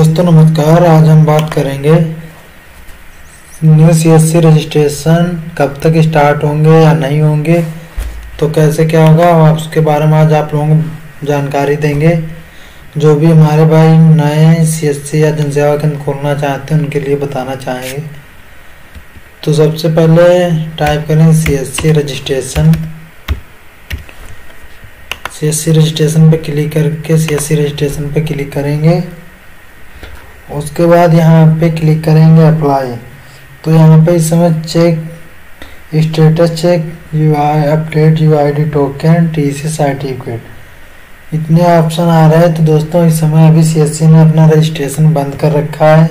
दोस्तों, नमस्कार। आज हम बात करेंगे न्यू सी रजिस्ट्रेशन कब तक स्टार्ट होंगे या नहीं होंगे तो कैसे क्या होगा आप उसके बारे में आज आप लोगों को जानकारी देंगे। जो भी हमारे भाई नए सीएससी या जनसेवा केंद्र खोलना चाहते हैं, उनके लिए बताना चाहेंगे। तो सबसे पहले टाइप करें सीएससी रजिस्ट्रेशन। सीएससी रजिस्ट्रेशन पर क्लिक करके, सीएससी रजिस्ट्रेशन पर क्लिक करेंगे। उसके बाद यहाँ पे क्लिक करेंगे अप्लाई तो यहाँ पे इस समय check status check u i update u i d token t c certificate इतने ऑप्शन आ रहे हैं तो दोस्तों, इस समय अभी सी एस सी ने अपना रजिस्ट्रेशन बंद कर रखा है।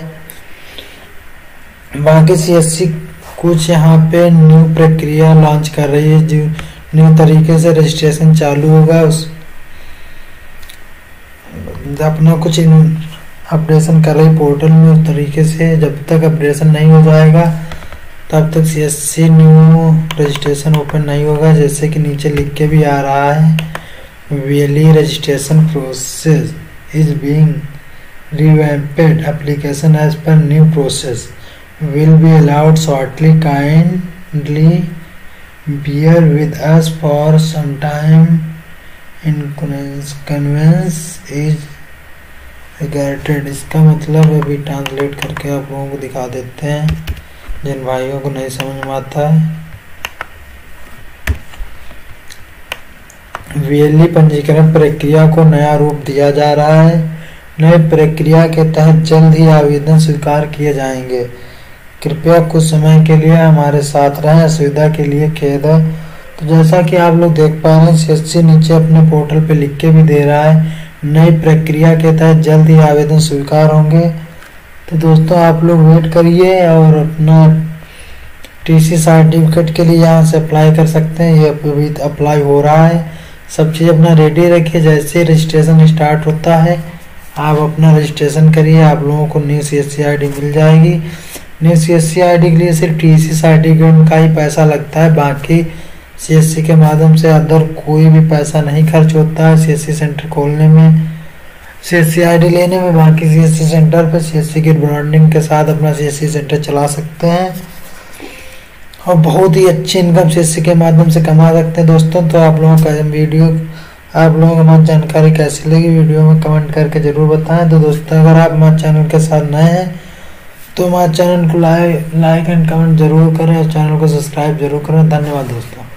बाकी सी एस सी कुछ यहाँ पे न्यू प्रक्रिया लॉन्च कर रही है, जो न्यू तरीके से रजिस्ट्रेशन चालू होगा उस। अपना कुछ अपडेशन कर रही पोर्टल में उस तरीके से। जब तक अपडेशन नहीं हो जाएगा, तब तक c s c new registration open नहीं होगा। जैसे कि नीचे लिख के भी आ रहा है VLE registration process is being revamped application as per new process will be allowed shortly kindly bear with us for some time inconvenience is regretted इसका मतलब अभी ट्रांसलेट करके आप लोगों को दिखा देते हैं। जिन भाइयों को नहीं समझ में आता है। वीएलई पंजीकरण प्रक्रिया को नया रूप दिया जा रहा है। नई प्रक्रिया के तहत जल्द ही आवेदन स्वीकार किए जाएँगे। कृपया कुछ समय के लिए हमारे साथ रहें। असुविधा के लिए खेद है। तो जैसा कि आप लोग देख पा रहे हैं सी नीचे अपने पोर्टल पे लिख के भी दे रहा है। नई प्रक्रिया के तहत जल्द ही आवेदन स्वीकार होंगे। तो दोस्तों, आप लोग वेट करिए और अपना टीसी सर्टिफिकेट के लिए यहाँ से अप्लाई कर सकते हैं। ये अभी अप्लाई हो रहा है। सब चीज़ अपना रेडी रखिए। जैसे रजिस्ट्रेशन स्टार्ट होता है, आप अपना रजिस्ट्रेशन करिए। आप लोगों को new c s c i d मिल जाएगी। New c s c i d के लिए सिर्फ़ टी सी सर्टिफिकेट का ही पैसा लगता है। बाकी सीएससी के माध्यम से अदर कोई भी पैसा नहीं खर्च होता है सीएससी सेंटर खोलने में। सीएससी आईडी लेने में बाकी सीएससी सेंटर पर सीएससी की ब्रांडिंग के साथ अपना सीएससी सेंटर चला सकते हैं। और बहुत ही अच्छी इनकम सीएससी के माध्यम से कमा सकते हैं। दोस्तों तो आप लोगों का वीडियो, आप लोगों को हमारी जानकारी कैसी लगी, वीडियो में कमेंट करके ज़रूर बताएँ। तो दोस्तों, अगर आप हमारे चैनल के साथ नए हैं तो हमारे चैनल को लाइक लाइक एंड कमेंट ज़रूर करें और चैनल को सब्सक्राइब ज़रूर करें। धन्यवाद दोस्तों।